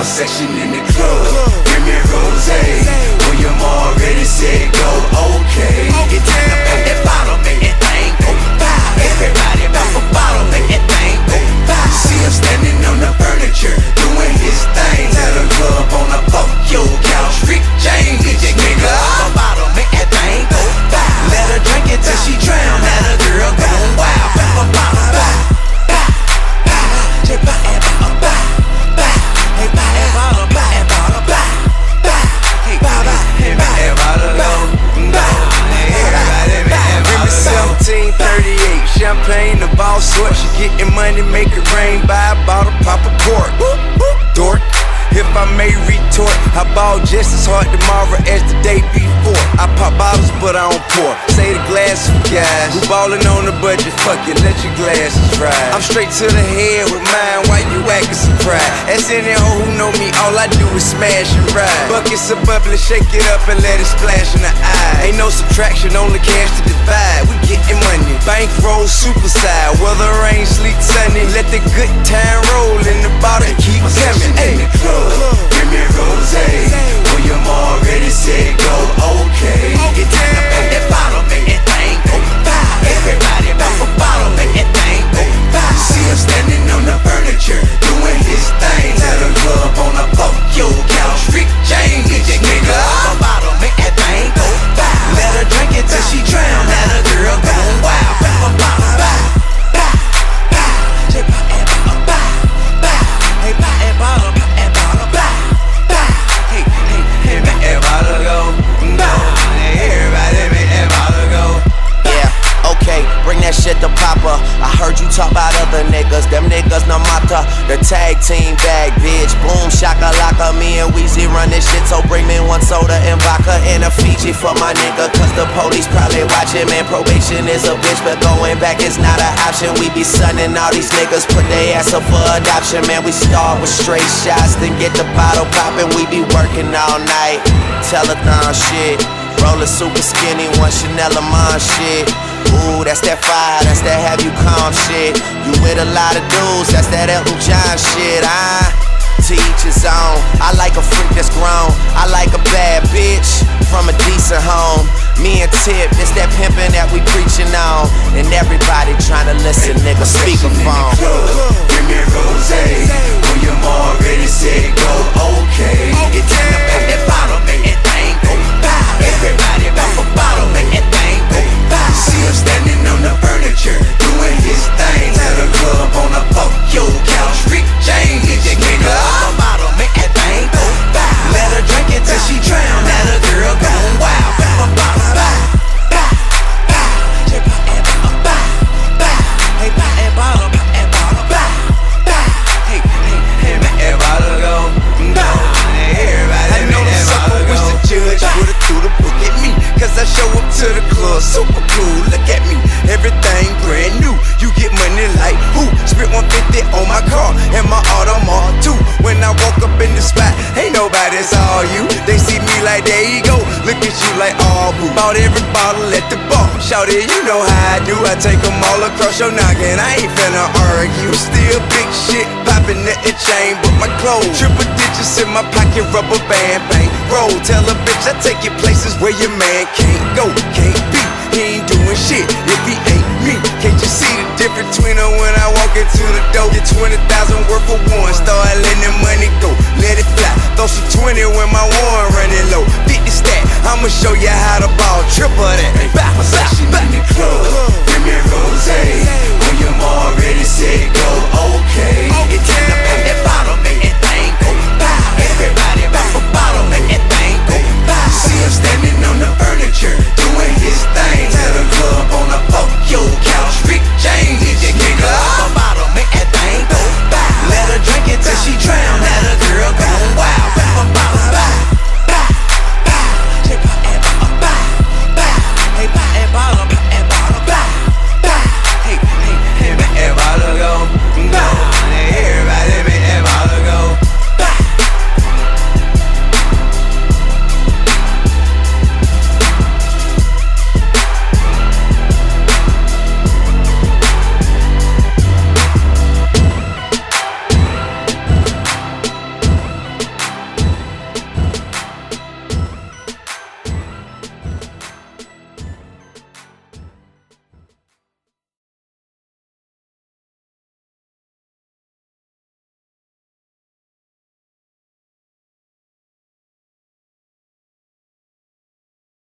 my section in the club. Give me rose. William already champagne, the ball sort. She getting money, make it rain. Buy a bottle, pop a cork. Dork. If I may retort, I ball just as hard tomorrow as the day before. I pop bottles, but I don't pour. Say the glass for guys who ballin' on the budget. Fuck it, let your glasses ride. I'm straight to the head with mine. Why you acting surprised? As any hoe who know me, all I do is smash and ride. Buckets of bubbly, shake it up and let it splash in the eye. Ain't no subtraction, only cash to divide. Getting money. Bankroll superside, weather, rain, sleet, sunny. Let the good time roll in the bottle keep coming. Hey. Heard you talk about other niggas, them niggas no matter. The tag team bag, bitch. Boom, shaka laka. Me and Weezy run this shit, so bring me one soda and vodka and a Fiji for my nigga. Cause the police probably watching, man. Probation is a bitch, but going back is not an option. We be sunning all these niggas, put their ass up for adoption, man. We start with straight shots, then get the bottle poppin'. We be working all night. Telethon shit. Roller super skinny, one Chanel mom shit. Ooh, that's that fire, that's that have you calm shit. You with a lot of dudes, that's that Elton John shit. I teach each his own. I like a freak that's grown. I like a bad bitch from a decent home. Me and Tip, it's that pimpin' that we preachin' on. And everybody tryna listen, nigga, speakerphone. Give me a rose. William already said go. Okay. It's time to super cool, look at me. Everything brand new, you get money like who? Spit 150 on my car and my Audemars too. When I walk up in the spot, ain't nobody, all you. They see me like, there you go, look at you like, oh boo. Bought every bottle at the bar, shout it, you know how I do. I take them all across your noggin, I ain't finna argue. Still big shit, popping at the chain, but my clothes. Triple digits in my pocket, rubber band, bang, roll. Tell a bitch I take you places where your man can't go, door? 20,000 worth for one, start letting the money go, let it fly. Throw some 20 when my one running low. 50 stack, I'ma show you how